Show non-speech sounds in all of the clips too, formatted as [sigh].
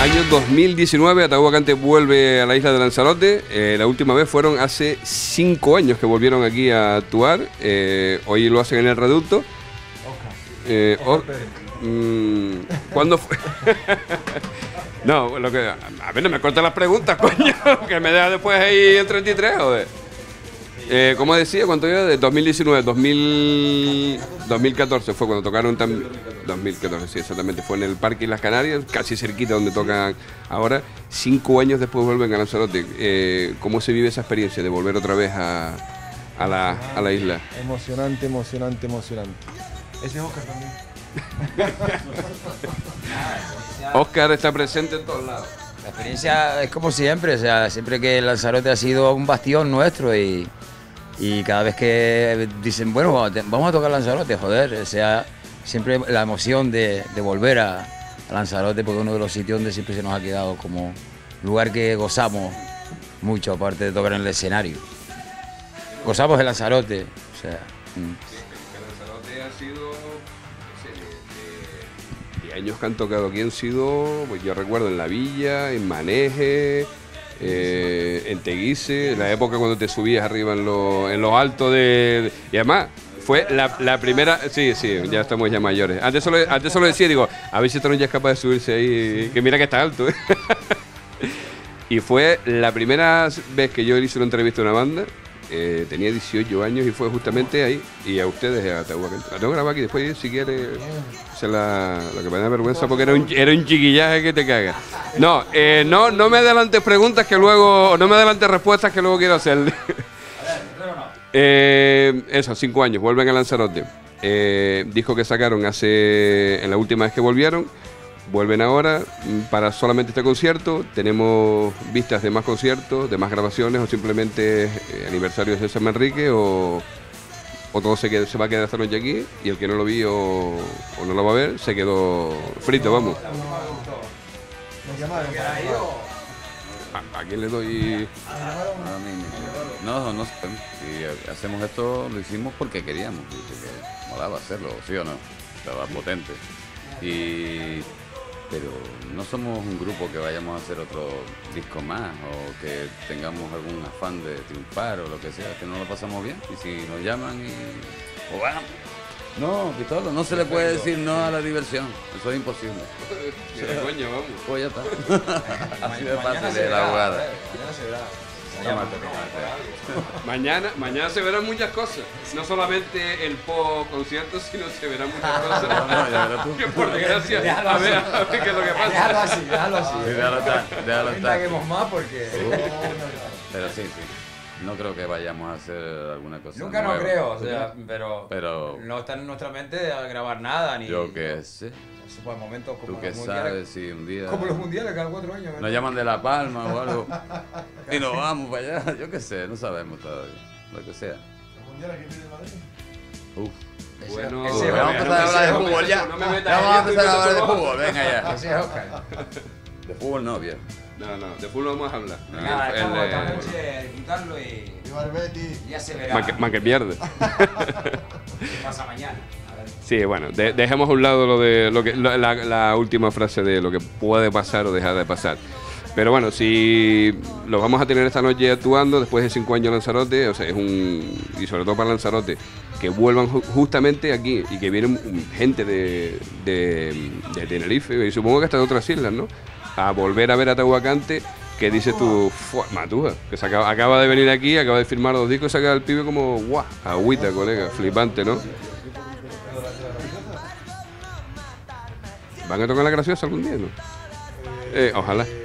año 2019, Ataúd Cante vuelve a la isla de Lanzarote. Eh, la última vez fueron hace cinco años que volvieron aquí a actuar. Eh, hoy lo hacen en el reducto. Eh, o- mm, ¿Cuándo fue? [laughs] no, lo que, a ver, no me cortes las preguntas, [laughs] coño, que me deja después ahí en 33, joder. Eh, como decía, ¿cuánto era? De 2019, 2000, 2014 fue cuando tocaron también. 2014, sí, exactamente. Fue en el Parque Las Canarias, casi cerquita donde tocan ahora. Cinco años después vuelven a Lanzarote. Eh, ¿Cómo se vive esa experiencia de volver otra vez a, a la, a la isla? Emocionante, emocionante, emocionante. Ese es Oscar también. [laughs] Oscar está presente en todos lados. La experiencia es como siempre, o sea, siempre que Lanzarote ha sido un bastión nuestro y, y cada vez que dicen, bueno, vamos a tocar Lanzarote, joder, o sea, siempre la emoción de, volver a, Lanzarote, porque es uno de los sitios donde siempre se nos ha quedado como lugar que gozamos mucho, aparte de tocar en el escenario. Gozamos de Lanzarote, o sea. mm. Ha sido. Años que han tocado aquí han sido, pues yo recuerdo en La Villa, en Maneje, eh, en Teguise, la época cuando te subías arriba en lo, en lo alto de. Y además, fue la, la primera. Sí, sí, ya estamos ya mayores. Antes solo, antes solo decía, digo, a ver si Tron ya es capaz de subirse ahí, que mira que está alto. ¿eh? [laughs] y fue la primera vez que yo hice una entrevista a una banda. Eh, tenía 18 años y fue justamente ahí. Y a ustedes, a Atahualpa. La tengo grabada aquí después, si quiere. Se la, lo que me da vergüenza porque era un, era un chiquillaje que te caga. No, eh, no, no me adelantes preguntas que luego. No me adelantes respuestas que luego quiero hacer. [laughs] Eh, eso, cinco años, vuelven a Lanzarote. Eh, disco que sacaron hace. En la última vez que volvieron. Vuelven ahora mm, para solamente este concierto. Tenemos vistas de más conciertos, de más grabaciones o simplemente eh, aniversarios de San Manrique o, o todo se, queda- se va a quedar esta noche aquí y el que no lo vio o, no lo va a ver se quedó frito, vamos. ¿A, quién le doy? No, no. Si hacemos esto, lo hicimos porque queríamos, porque molaba hacerlo, ¿sí o no? Estaba potente. Y... Pero no somos un grupo que vayamos a hacer otro disco más o que tengamos algún afán de triunfar o lo que sea, que no lo pasamos bien. Y si nos llaman y... O vamos. No, Pistolo, no se le puede decir no a la diversión. Eso es imposible. [laughs] Coño, vamos. Pues ya está. [laughs] Así de fácil es la jugada. Tómate, Mañana, mañana se verán muchas cosas. No solamente el concierto, sino se verán muchas [laughs] cosas. no, ya verás tú. Que por desgracia, Déjalo a ver, así. a ver qué es lo que pasa. Déjalo así, déjalo así. Sí, déjalo estar, déjalo No estar. indaguemos más porque... Pero sí, sí. No creo que vayamos a hacer alguna cosa Nunca no nueva. creo, o sea, pero, Pero- no está en nuestra mente a grabar nada ni. Yo qué sé. Eso momentos como Tú los mundiales. sabes si un día Como los mundiales cada cuatro años. ¿verdad? nos llaman de La Palma o algo [laughs] y nos vamos para allá. Yo qué sé, no sabemos todavía. Lo que sea. Uf. Ese- Bueno, ese- Vamos a empezar a hablar de fútbol ya. No me metas vamos a empezar a hablar de fútbol, venga ya. ese es Oscar. De fútbol no, bien. No, no, de fútbol no vamos a hablar. Nada, El- estamos el, esta eh, noche disfrutarlo y el Betis. ya se verá más que- más que pierde. [laughs] qué pasa mañana. Sí, bueno, de- dejemos a un lado lo de lo que la, la- última frase de lo que puede pasar o dejar de pasar. Pero bueno, si los vamos a tener esta noche actuando después de cinco años Lanzarote, o sea, es un y sobre todo para Lanzarote, que vuelvan ju- justamente aquí y que vienen gente de, de, Tenerife y supongo que hasta de otras islas, ¿no? A volver a ver a Tahuacante, que dices tú, "Fua, Matuja, que se acaba, acaba de venir aquí, acaba de firmar dos discos saca el pibe como, guau, agüita, colega, flipante, ¿no? ¿Van a tocar la graciosa algún día, no? Eh, ojalá. Vamos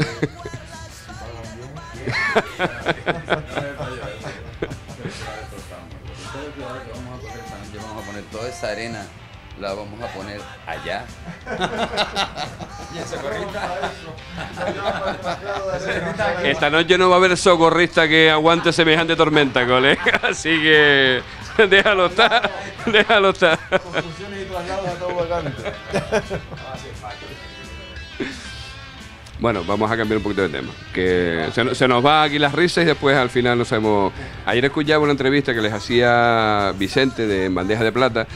a coger esta noche, vamos a poner toda esa arena la vamos a poner allá. Esta noche no va a haber socorrista que aguante semejante tormenta, colega. [laughs] Así que déjalo estar, déjalo estar. Construcciones y traslados a Tahuacante. [laughs] Bueno, vamos a cambiar un poquito de tema. Que se, no- se nos va aquí las risas y después al final no sabemos. Ayer escuchaba una entrevista que les hacía Vicente de Bandeja de Plata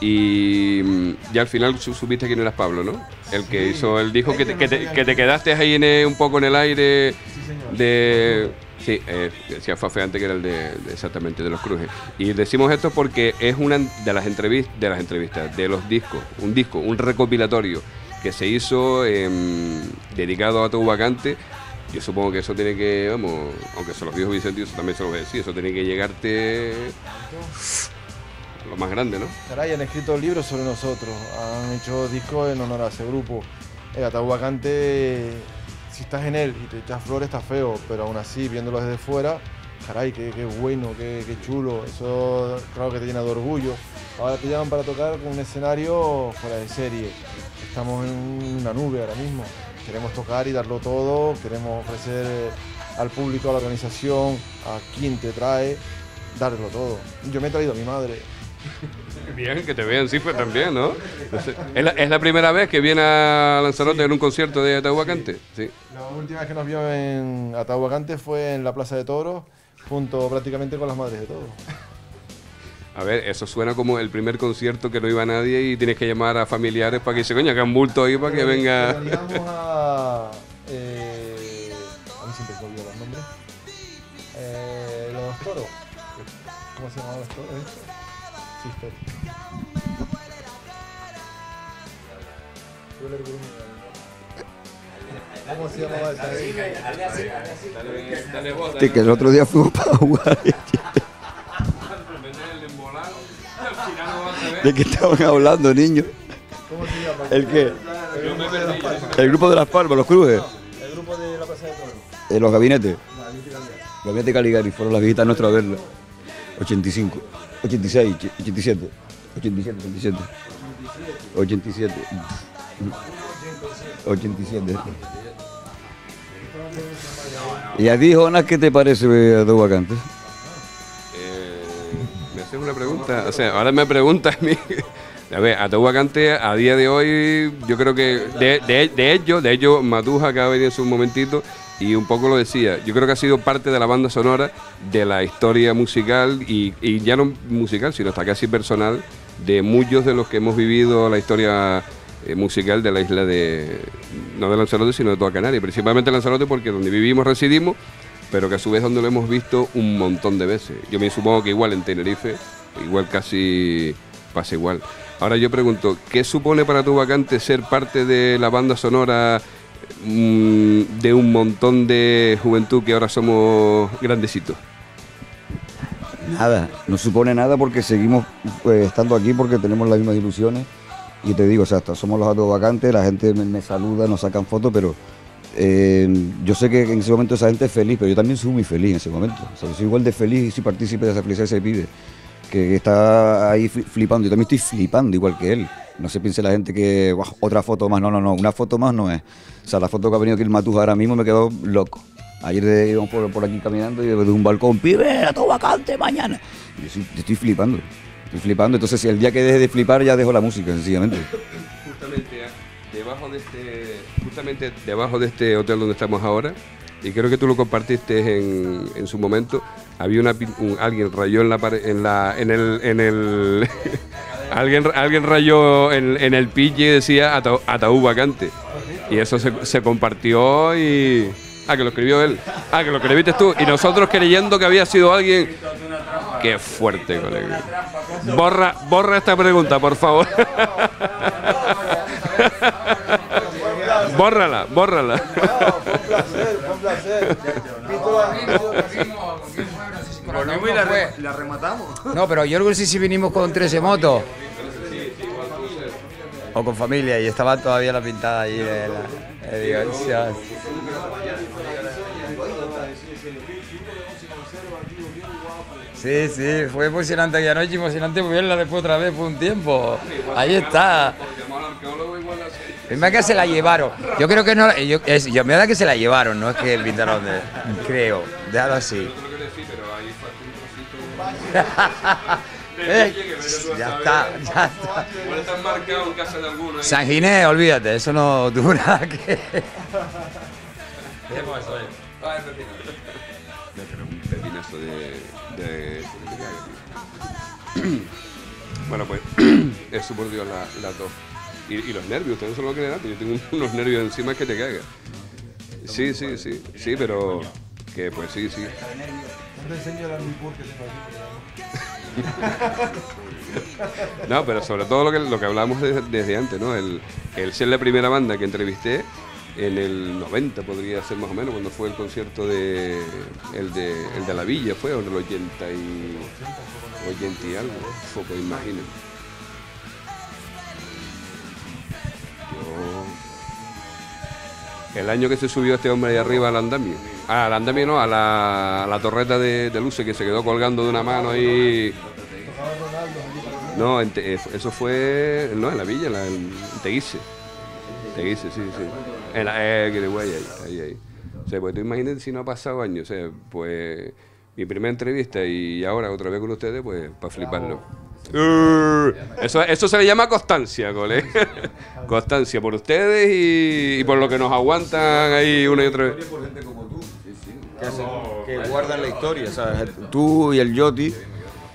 y mm, ya al final su- supiste quién eras Pablo, ¿no? El que hizo el disco que te, que te- que te quedaste ahí en, un poco en el aire de. Sí, eh, decía Fafeante que era el de, de exactamente de los crujes. Y decimos esto porque es una de las entrevistas, de las entrevistas, de los discos, un disco, un recopilatorio que se hizo em, dedicado a tu vacante. Yo supongo que eso tiene que, vamos, aunque se los dijo Vicente, eso también se lo voy a decir, eso tiene que llegarte a lo más grande, ¿no? Caray, han escrito libros sobre nosotros, han hecho discos en honor a ese grupo. El Atahuacante, si estás en él y te echas flores está feo, pero aún así, viéndolo desde fuera, caray, qué, qué bueno, qué, qué chulo. Eso, claro que te llena de orgullo. Ahora te llaman para tocar con un escenario fuera de serie. Estamos en una nube ahora mismo. Queremos tocar y darlo todo, queremos ofrecer al público, a la organización, a quien te trae, darlo todo. Yo me he traído a mi madre. [laughs] Bien, que te vean, sí, pues también, ¿no? Es la, es la primera vez que viene a Lanzarote en un concierto de Atahuacante, sí. La última vez que nos vio en Atahuacante fue en la Plaza de Toros, junto prácticamente con las madres de todos. A ver, eso suena como el primer concierto que no iba nadie y tienes que llamar a familiares para que se coña, que han bulto ahí para que Pero venga. digamos a. eh, a mí siempre se olvidan los nombres. Eh, los toros. ¿Cómo se llamaban los toros? Sí. ¿Cómo se llamaba esa? Sí, que el otro día fuimos para jugar. ¿De qué estaban hablando, niños? ¿Cómo se llama? ¿El qué? El grupo de las Palmas, los crujes, El grupo de la Plaza de Toros. eh, los gabinetes. Gabinete Caligari, fueron las visitas nuestras a verla. 85, 86, 87, 87, 87. 87. 87. Y a ti, Jonas, ¿qué te parece a tu vacante? Haces una pregunta, o sea, ahora me preguntas a mí. [laughs] A ver, Atahuacante a día de hoy, yo creo que de, de, de ellos, de ellos Matuja que ha venido en su momentito y un poco lo decía, yo creo que ha sido parte de la banda sonora de la historia musical y, y ya no musical, sino hasta casi personal de muchos de los que hemos vivido la historia eh, musical de la isla de, no de Lanzarote, sino de toda Canarias, principalmente Lanzarote porque donde vivimos residimos pero que a su vez donde lo hemos visto un montón de veces. Yo me supongo que igual en Tenerife, igual casi pasa igual. Ahora yo pregunto, ¿qué supone para tu vacante ser parte de la banda sonora mm, de un montón de juventud que ahora somos grandecitos? Nada, no supone nada porque seguimos pues, estando aquí porque tenemos las mismas ilusiones. Y te digo, o sea, hasta somos los vacantes, la gente me saluda, nos sacan fotos, pero eh, yo sé que en ese momento esa gente es feliz, pero yo también soy muy feliz en ese momento. Soy igual de feliz y soy partícipe de esa felicidad de ese pibe, que, está ahí fli- flipando. Yo también estoy flipando igual que él. No se piense la gente que "Buah, otra foto más, no, no, no, una foto más no es. O sea, la foto que ha venido aquí el Matuja ahora mismo me quedó loco. Ayer íbamos por, aquí caminando y desde un balcón, pibe, a todo vacante mañana. Yo, yo estoy flipando, estoy flipando. Entonces, si el día que deje de flipar, ya dejo la música, sencillamente. [laughs] Justamente debajo de este, justamente debajo de este hotel donde estamos ahora, y creo que tú lo compartiste en, en su momento, había una, un- alguien rayó en la pared- en la, en el, en el [laughs] alguien, alguien rayó en, en el pille y decía ata- ataúd vacante. Y eso se, se compartió y. Ah, que lo escribió él. Ah, que lo escribiste tú. Y nosotros creyendo que había sido alguien. Qué fuerte, colega. Borra, borra esta pregunta, por favor. [laughs] bórrala, bórrala. fue un placer, fue un placer. [laughs] Volvimos y la, La rematamos. No, pero yo no sé si vinimos con 13 motos. O con familia, y estaba todavía la pintada ahí de la de diversión. Sí, sí, fue emocionante aquella noche, emocionante verla después otra vez por un tiempo. Ahí está. Es más que se la llevaron. Yo creo que no. Yo, es, yo me da que se la llevaron, no es que pintaron de. Creo. Déjalo así. [laughs] Eh, ya está, ya está. Igual están marcados en casa de alguno. ¿eh? San Ginés, olvídate, eso no tuvo nada [laughs] que. Ah, pepinazo. Un pepinazo de, de, Bueno, pues eso por Dios la, la tos. Y, y los nervios, ustedes no se lo creen antes. Yo tengo [laughs] unos nervios encima que te cagas. Sí, sí, sí, sí, pero que pues sí, sí. [laughs] No pero sobre todo lo que, lo que hablamos de- desde antes, ¿no? El, el ser la primera banda que entrevisté en el 90 podría ser más o menos, cuando fue el concierto de el de, el de la Villa, fue, o en el 80 y, 80 y algo, fue, pues El año que se subió este hombre ahí arriba al andamio. Ah, al andamio no, a la, torreta de, de luces que se quedó colgando de una mano ahí. No, eso fue no, en la villa, en, la, en Teguise. Teguise, sí, sí. En la, eh, que de guay, ahí, ahí. O sea, pues tú imagínate si no ha pasado años. O pues mi primera entrevista y ahora otra vez con ustedes, pues para fliparlo. Uh, Eso, eso se le llama constancia, cole. [laughs] constancia por ustedes y, y por lo que nos aguantan ahí una y otra vez. que, hacen- que guardan la historia, ¿sabes? Tú y el Yoti,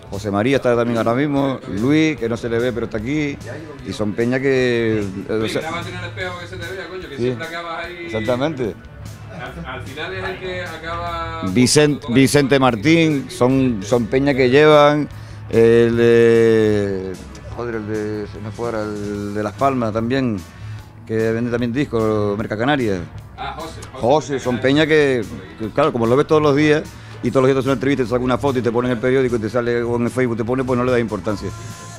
José María está también ahora mismo, Luis, que no se le ve pero está aquí, y son peñas que... eh, o sea, exactamente. Al, final es el que acaba. Vicente, Vicente Martín, son, son peñas que llevan, el de... Joder, el de... Se me fuera, el de Las Palmas también, que vende también discos, Merca Canaria. Ah, José. José, son peñas que, que, claro, como lo ves todos los días y todos los días te hacen una entrevista, te sacan una foto y te ponen en el periódico y te sale o en el Facebook, te pone, pues no le da importancia.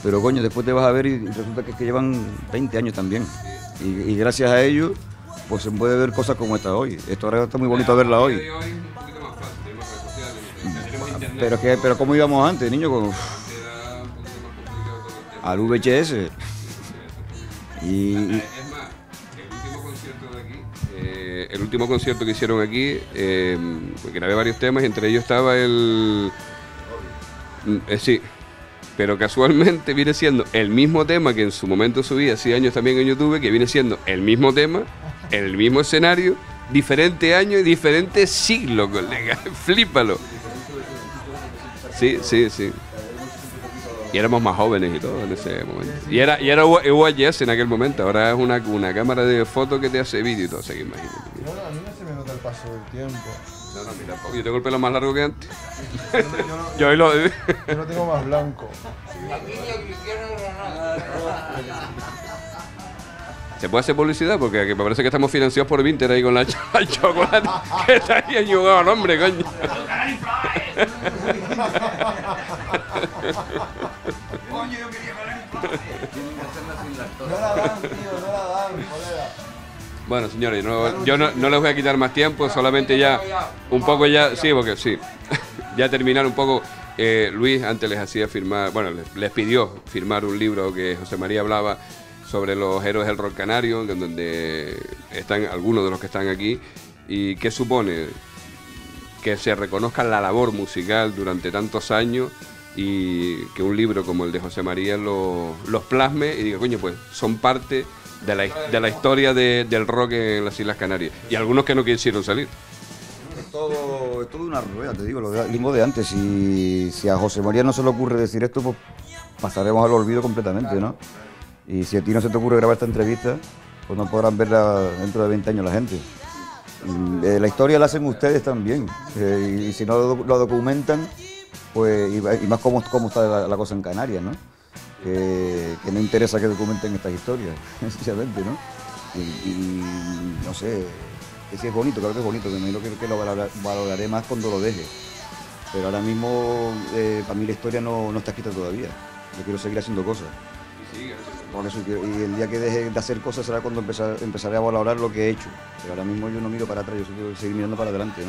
Pero coño, después te vas a ver y, y resulta que, es que llevan 20 años también. Y, y gracias a ellos, pues se puede ver cosas como esta hoy. Esto ahora está muy bonito verla hoy. Pero es que, pero ¿cómo íbamos antes, niño? Con, al VHS. Y, Es más, el último concierto de aquí, eh, el último concierto que hicieron aquí, eh, grabé varios temas, entre ellos estaba el. Mm, eh, sí, pero casualmente viene siendo el mismo tema que en su momento subí hace años también en YouTube, que viene siendo el mismo tema, el mismo escenario, diferente año y diferente siglo, colega. [laughs] Flípalo. Sí, sí, sí. Y éramos más jóvenes y todo en ese momento. Y era, y era UHS en aquel momento. Ahora es una, una cámara de fotos que te hace vídeo y todo. O sea que imagínate. No, no, a mí no se me nota el paso del tiempo. No, no, mira, tampoco. Yo tengo el pelo más largo que antes. Yo, no- [laughs] Yo hoy lo. yo lo tengo más blanco. ¿Se puede hacer publicidad? Porque aquí me parece que estamos financiados por Vinter ahí con la, ch- el chocolate que está ahí ayudado, no, hombre, coño. [laughs] No la dan, tío, no la dan, colega. Bueno, señores, yo no, les voy a quitar más tiempo, solamente ya un poco ya, sí, porque sí, [laughs] ya terminar un poco. eh, Luis antes les hacía firmar, bueno, les, les pidió firmar un libro que José María hablaba sobre los héroes del rock canario, donde están algunos de los que están aquí, y qué supone que se reconozca la labor musical durante tantos años y que un libro como el de José María lo- los plasme y diga, coño, pues son parte de la, de la historia de- del rock en las Islas Canarias. Y algunos que no quisieron salir. Es todo, todo una rueda, te digo, lo de- mismo de antes. Si, si a José María no se le ocurre decir esto, pues pasaremos al olvido completamente, ¿no? Y si a ti no se te ocurre grabar esta entrevista, pues no podrán verla dentro de 20 años la gente. Eh, la historia la hacen ustedes también. eh, y, si no lo documentan, pues, y, más cómo, cómo está la, cosa en Canarias, ¿no? Que, no interesa que documenten estas historias, [laughs] sencillamente, ¿no? Y, no sé, que es bonito, claro que es bonito, que me que, que lo valora- valoraré más cuando lo deje. Pero ahora mismo, eh, para mí la historia no, no está escrita todavía. Yo quiero seguir haciendo cosas. Y el día que deje de hacer cosas será cuando empezar- empezaré a valorar lo que he hecho. Pero ahora mismo yo no miro para atrás, yo quiero seguir mirando para adelante.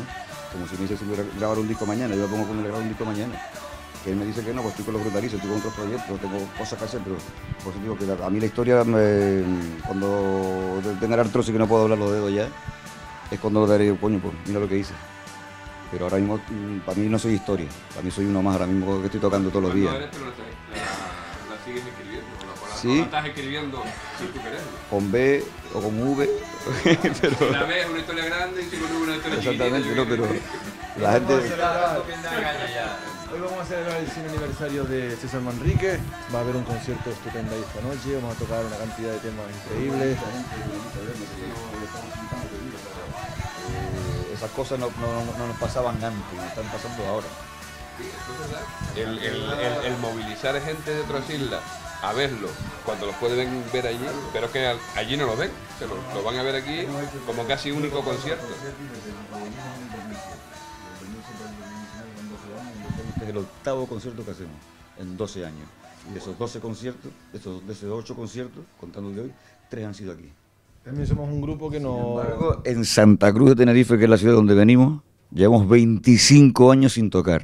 Como si me dice si grabar un disco mañana, yo me pongo con a grabar un disco mañana. Que él me dice que no, pues estoy con los brutalizos, estoy con otros proyectos, tengo cosas que hacer, pero por eso digo que a mí la historia, me- cuando tenga el artrosis que no puedo hablar los dedos ya, es cuando lo daré, coño, pues mira lo que hice. Pero ahora mismo, mm, para mí no soy historia, para mí soy uno más ahora mismo que estoy tocando todos los días. Sigues escribiendo. o la- la- Sí. la estás escribiendo si tú querés. Con B o con V, [laughs] pero... Una vez una historia grande y si con una historia Exactamente, no, pero la gente... Hoy vamos a celebrar el 100 aniversario de César Manrique. Va a haber un concierto estupendo ahí esta noche. Vamos a tocar una cantidad de temas increíbles. Eh, esas cosas no, no- no- no nos pasaban antes, nos están pasando ahora. El, el, el, el movilizar gente de otras islas a verlo cuando los pueden ver allí, pero es que al- allí no los ven, se lo, lo van a ver aquí como casi único concierto. Este es el octavo concierto que hacemos en 12 años. Y de esos 12 conciertos, de esos, de esos 8 conciertos, contando el de hoy, 3 han sido aquí. También somos un grupo que no. Luego, en Santa Cruz de Tenerife, que es la ciudad donde venimos, llevamos 25 años sin tocar.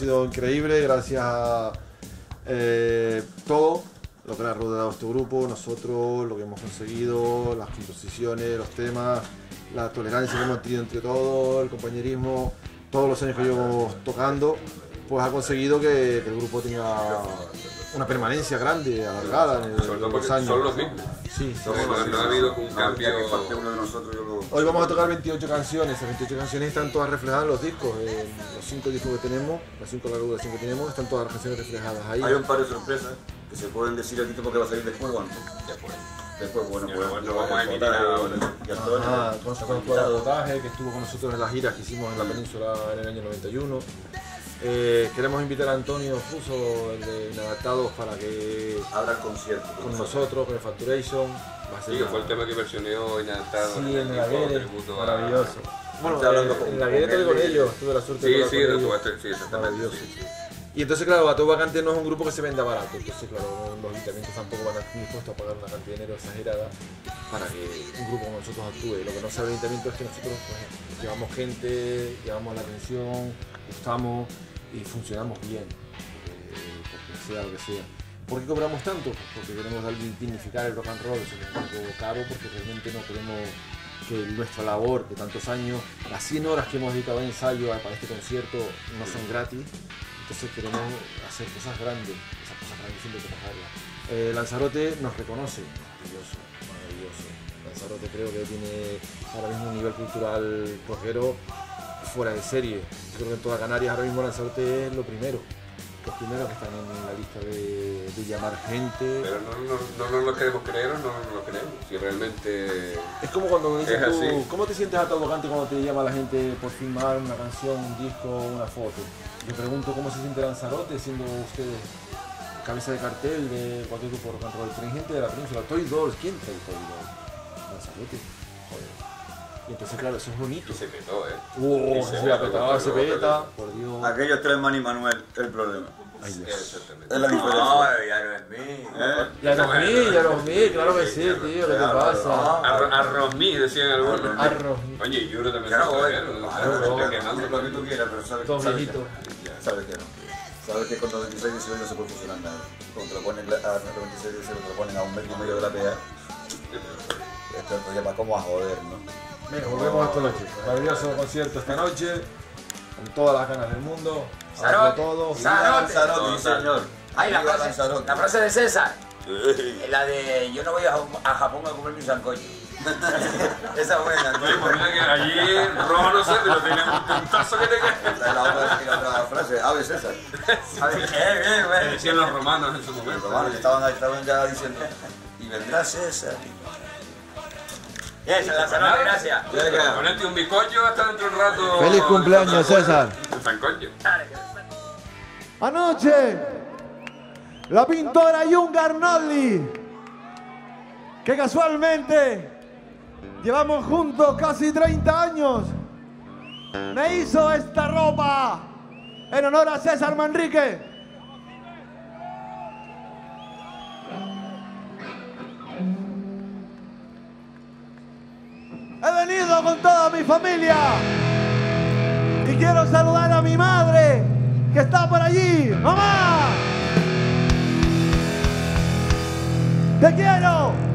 Sido increíble gracias a eh, todo lo que ha rodeado este grupo, nosotros, lo que hemos conseguido, las composiciones, los temas, la tolerancia que hemos tenido entre todos, el compañerismo, todos los años que llevo tocando, pues ha conseguido que, que el grupo tenga una permanencia grande, alargada en, el- Sobre todo en porque los años. son los mismos. Sí, No, son los no ha habido un cambio. uno de nosotros, yo lo... Hoy vamos a tocar 28 canciones, esas 28 canciones están todas reflejadas en los discos, en los 5 discos que tenemos, las 5 largas duración que tenemos, están todas las canciones reflejadas ahí. Hay un par de sorpresas que se pueden decir aquí porque va a salir después o antes. Después. Después, bueno, pues bueno, lo vamos a emitir ahora. Ajá, con su Botaje, que estuvo con nosotros en las giras que hicimos en la península en el año 91. Eh, queremos invitar a Antonio Fuso, el de Inadaptados, para que Habrá concierto. con nosotros, con el Facturation, va a ser Sí, que fue el tema que versioneó Inadaptado. Sí, en la tributo a- maravilloso. Bueno, hablando eh, con- en la Guere estuve con ellos, tuve la suerte Sí, de sí, lo tuve, sí, exactamente. Maravilloso. sí, sí. Y entonces, claro, Gato Vacante no es un grupo que se venda barato. Entonces, claro, los ayuntamientos tampoco van a estar dispuestos a pagar una cantidad de dinero exagerada para que un grupo como nosotros actúe. Lo que no sabe el ayuntamiento es que nosotros pues, llevamos gente, llevamos la atención, gustamos y funcionamos bien. eh, porque sea lo que sea. ¿Por qué cobramos tanto? Porque queremos dignificar el rock and roll, es un poco caro porque realmente no queremos que nuestra labor de tantos años, las 100 horas que hemos dedicado a ensayo para este concierto no son gratis, entonces queremos hacer cosas grandes, esas cosas grandes siempre que pagarlas. Eh, Lanzarote nos reconoce, maravilloso, maravilloso. Lanzarote creo que tiene ahora mismo un nivel cultural porquero fuera de serie. Yo creo que en toda Canarias ahora mismo Lanzarote es lo primero, los primeros que están en la lista de, de llamar gente. Pero no, no, no nos lo queremos creer o no nos lo creemos. Si realmente. Es como cuando me dices Es tú. ¿cómo te sientes atogante cuando te llama la gente por filmar una canción, un disco, una foto? Yo pregunto cómo se siente Lanzarote siendo ustedes cabeza de cartel de cualquier grupo rock and roll. Tienen gente de la península, Toy Dolls, ¿quién trae Toy Dolls? Lanzarote. Y entonces claro, eso es bonito. Y se petó, ¿eh? ¡Oh! Y se se se peta, por Dios. Aquellos tres Manny Manuel, el problema. Ay, Dios. Exactamente. Es la diferencia. No, ya no es mío. ¿Eh? Ya los vi, ya los vi, claro que sí, tío, ¿qué te pasa? Arro- Arrozmí, decían algunos. Arroz. Oye, y Yuro también Claro, se ¿no? claro, Se quemando. lo que tú quieras, pero sabes, que, sabes que no. Sabes que con 96 18 no se puede funcionar nada. Cuando te lo ponen a 96 18 te lo ponen a un metro y medio de la PA. Esto es llama como a joder, ¿no? Venga, volvemos esta noche. Maravilloso concierto esta noche. Con todas las ganas del mundo. Hazlo todo. Sarote. Lanzarote, sí, señor. Ay, la frase, la frase de César. La de yo no voy a, Japón a comer mi sancocho. [laughs] Esa es buena. Pues mira que allí rojo no sé, pero tiene un puntazo que te cae. La, otra, frase, Ave César. A ver, qué bien, güey. decían los romanos en su Los momento. romanos que estaban, estaban ya diciendo, y vendrá César. Eso, Lanzarote, gracias. Llega. Ponete un bizcocho hasta dentro de un rato. ¡Feliz cumpleaños, César! Un sancocho. Anoche, la pintora Yunga Arnoldi, que casualmente llevamos juntos casi 30 años, me hizo esta ropa en honor a César Manrique. He venido con toda mi familia y quiero saludar a mi madre que está por allí. ¡Mamá! ¡Te quiero!